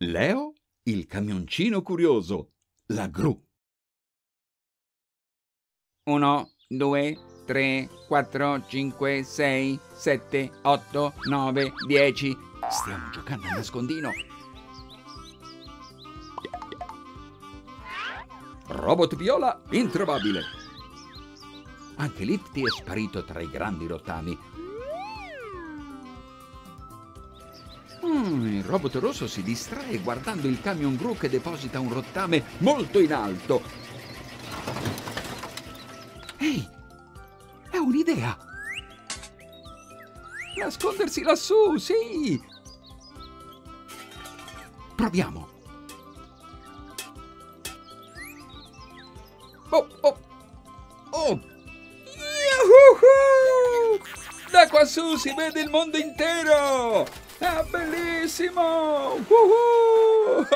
Leo, il camioncino curioso, la gru. Uno, due, tre, quattro, cinque, sei, sette, otto, nove, dieci. Stiamo giocando a nascondino. Robot viola introvabile. Anche Lifty è sparito tra i grandi rottami. Il robot rosso si distrae guardando il camion gru che deposita un rottame molto in alto. Ehi, è un'idea! Nascondersi lassù, sì! Proviamo. Oh, oh, oh! Yahoo! Da quassù si vede il mondo intero! È bellissimo! Uh-huh!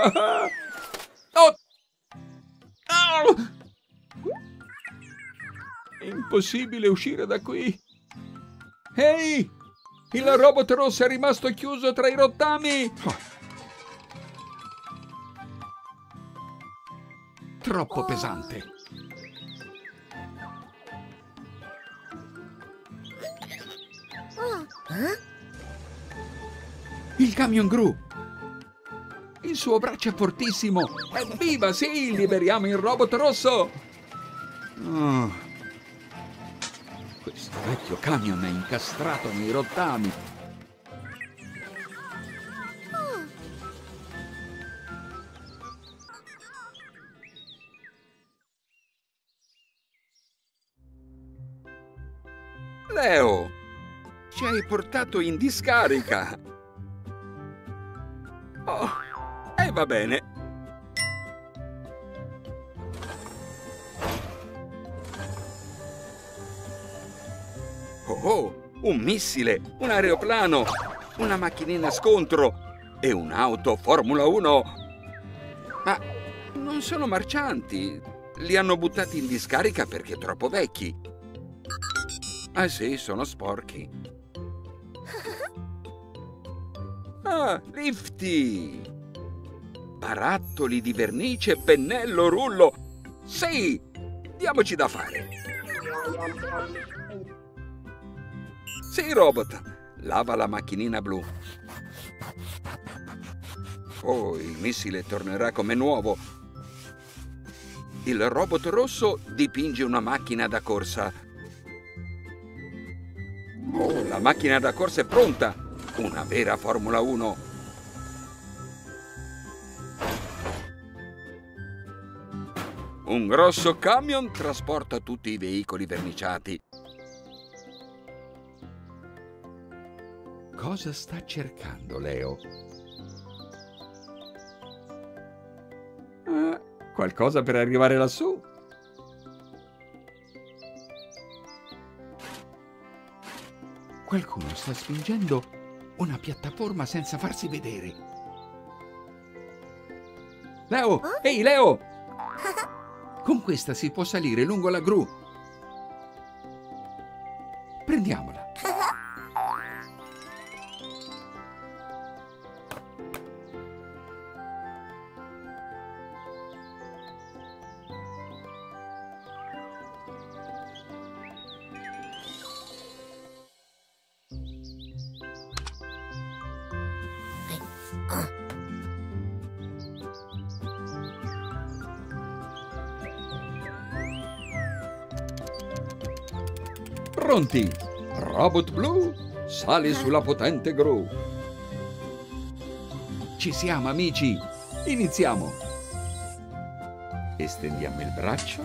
oh! Oh! È impossibile uscire da qui. Ehi! Il robot rosso è rimasto chiuso tra i rottami! Troppo pesante. Il camion gru! Il suo braccio è fortissimo! Evviva, sì! Liberiamo il robot rosso! Oh. Questo vecchio camion è incastrato nei rottami. Leo, ci hai portato in discarica. Oh, e eh, va bene. Oh, oh, un missile, un aeroplano, una macchinina scontro e un'auto Formula 1. Ma non sono marcianti. Li hanno buttati in discarica perché troppo vecchi. Ah sì, sono sporchi. Ah, Lifty! Barattoli di vernice, pennello, rullo. Sì, diamoci da fare. Sì, robot, lava la macchinina blu. Oh, il missile tornerà come nuovo. Il robot rosso dipinge una macchina da corsa. Oh, la macchina da corsa è pronta! Una vera Formula 1! Un grosso camion trasporta tutti i veicoli verniciati. Cosa sta cercando Leo? Eh, qualcosa per arrivare lassù? Qualcuno sta spingendo una piattaforma senza farsi vedere. Leo! Ehi, Leo! Con questa si può salire lungo la gru. Prendiamola. Pronti? Robot blu, sali sulla potente gru. Ci siamo, amici. Iniziamo. Estendiamo il braccio.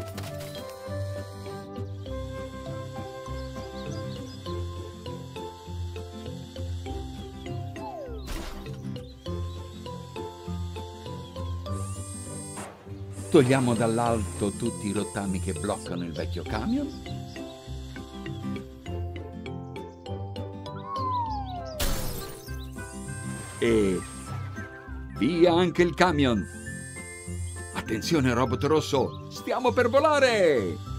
Togliamo dall'alto tutti i rottami che bloccano il vecchio camion. E via anche il camion. Attenzione, robot rosso, stiamo per volare!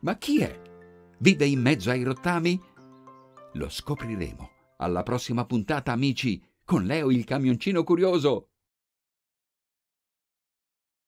Ma chi è? Vive in mezzo ai rottami? Lo scopriremo alla prossima puntata, amici, con Leo il camioncino curioso.